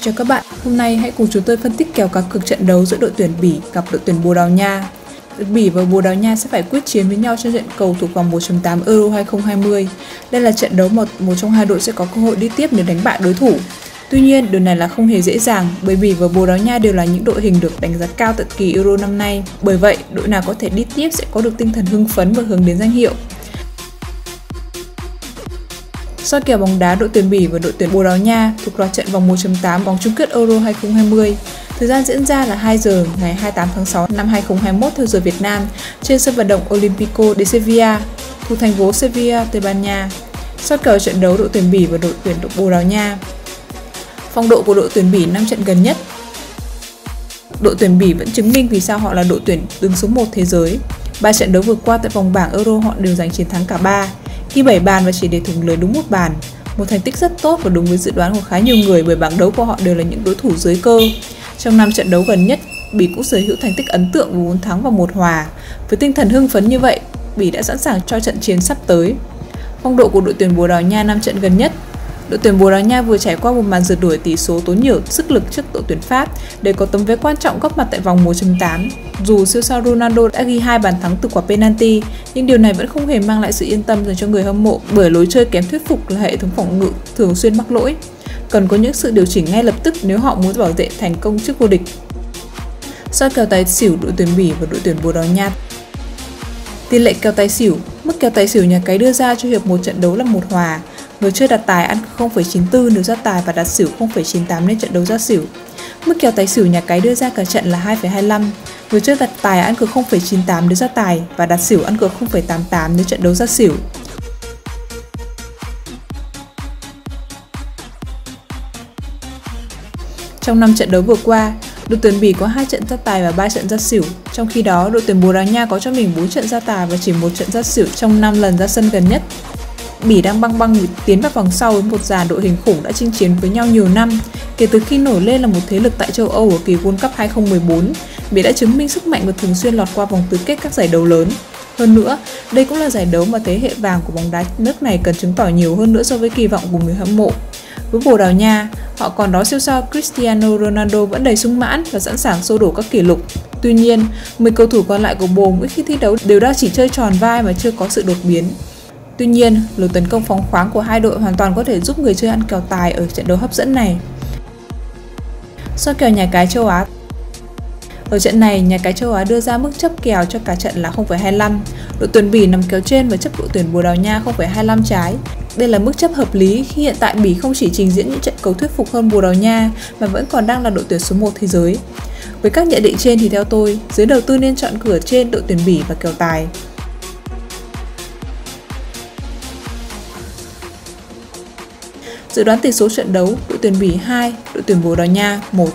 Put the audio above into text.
Chào các bạn, hôm nay hãy cùng chúng tôi phân tích kèo cá cược trận đấu giữa đội tuyển Bỉ gặp đội tuyển Bồ Đào Nha. Bỉ và Bồ Đào Nha sẽ phải quyết chiến với nhau trên trận cầu thuộc vòng 1.8 Euro 2020. Đây là trận đấu mà một trong hai đội sẽ có cơ hội đi tiếp nếu đánh bại đối thủ. Tuy nhiên, điều này là không hề dễ dàng bởi Bỉ và Bồ Đào Nha đều là những đội hình được đánh giá cao tại kỳ Euro năm nay. Bởi vậy, đội nào có thể đi tiếp sẽ có được tinh thần hưng phấn và hướng đến danh hiệu. Soi kèo bóng đá đội tuyển Bỉ và đội tuyển Bồ Đào Nha thuộc loạt trận vòng 1.8 vòng chung kết Euro 2020. Thời gian diễn ra là 2 giờ ngày 28 tháng 6 năm 2021 theo giờ Việt Nam trên sân vận động Olympico de Sevilla thuộc thành phố Sevilla, Tây Ban Nha. Soi kèo trận đấu đội tuyển Bỉ và đội tuyển Bồ Đào Nha. Phong độ của đội tuyển Bỉ 5 trận gần nhất. Đội tuyển Bỉ vẫn chứng minh vì sao họ là đội tuyển đứng số 1 thế giới. Ba trận đấu vừa qua tại vòng bảng Euro họ đều giành chiến thắng cả ba ghi 7 bàn và chỉ để thủng lưới đúng một bàn. Một thành tích rất tốt và đúng với dự đoán của khá nhiều người bởi bảng đấu của họ đều là những đối thủ dưới cơ. Trong năm trận đấu gần nhất, Bỉ cũng sở hữu thành tích ấn tượng với 4 thắng và một hòa. Với tinh thần hưng phấn như vậy, Bỉ đã sẵn sàng cho trận chiến sắp tới. Phong độ của đội tuyển Bồ Đào Nha năm trận gần nhất Đội tuyển Bồ Đào Nha vừa trải qua một màn rượt đuổi tỷ số tốn nhiều sức lực trước đội tuyển Pháp để có tấm vé quan trọng góp mặt tại vòng 1-8. Dù siêu sao Ronaldo đã ghi hai bàn thắng từ quả penalty, nhưng điều này vẫn không hề mang lại sự yên tâm dành cho người hâm mộ bởi lối chơi kém thuyết phục là hệ thống phòng ngự thường xuyên mắc lỗi. Cần có những sự điều chỉnh ngay lập tức nếu họ muốn bảo vệ thành công trước vô địch. Soi kèo tài xỉu đội tuyển Bỉ và đội tuyển Bồ Đào Nha Tỷ lệ kèo tài xỉu, mức kèo tài xỉu nhà cái đưa ra cho hiệp một trận đấu là một hòa, Người chơi đặt tài ăn 0,94 nếu ra tài và đặt xỉu 0,98 nên trận đấu ra xỉu. Mức kèo tài xỉu nhà cái đưa ra cả trận là 2,25. Người chơi đặt tài ăn cược 0,98 nếu ra tài và đặt xỉu ăn cược 0,88 nếu trận đấu ra xỉu. Trong 5 trận đấu vừa qua, đội tuyển Bỉ có 2 trận ra tài và 3 trận ra xỉu. Trong khi đó, đội tuyển Bồ Đào Nha có cho mình 4 trận ra tài và chỉ một trận ra xỉu trong 5 lần ra sân gần nhất. Bỉ đang băng băng tiến vào vòng sau với một dàn đội hình khủng đã chinh chiến với nhau nhiều năm. Kể từ khi nổi lên là một thế lực tại châu Âu ở kỳ World Cup 2014, Bỉ đã chứng minh sức mạnh và thường xuyên lọt qua vòng tứ kết các giải đấu lớn. Hơn nữa, đây cũng là giải đấu mà thế hệ vàng của bóng đá nước này cần chứng tỏ nhiều hơn nữa so với kỳ vọng của người hâm mộ. Với Bồ Đào Nha, họ còn đó siêu sao Cristiano Ronaldo vẫn đầy sung mãn và sẵn sàng xô đổ các kỷ lục. Tuy nhiên, 10 cầu thủ còn lại của Bồ mỗi khi thi đấu đều đang chỉ chơi tròn vai mà chưa có sự đột biến. Tuy nhiên, lối tấn công phóng khoáng của hai đội hoàn toàn có thể giúp người chơi ăn kèo tài ở trận đấu hấp dẫn này. So kèo nhà cái châu Á ở trận này, nhà cái châu Á đưa ra mức chấp kèo cho cả trận là 0,25. Đội tuyển Bỉ nằm kéo trên và chấp đội tuyển Bồ Đào Nha 0,25 trái. Đây là mức chấp hợp lý khi hiện tại Bỉ không chỉ trình diễn những trận cầu thuyết phục hơn Bồ Đào Nha mà vẫn còn đang là đội tuyển số 1 thế giới. Với các nhận định trên thì theo tôi, giới đầu tư nên chọn cửa trên đội tuyển Bỉ và kèo tài. Dự đoán tỷ số trận đấu, đội tuyển Bỉ 2, đội tuyển Bồ Đào Nha 1.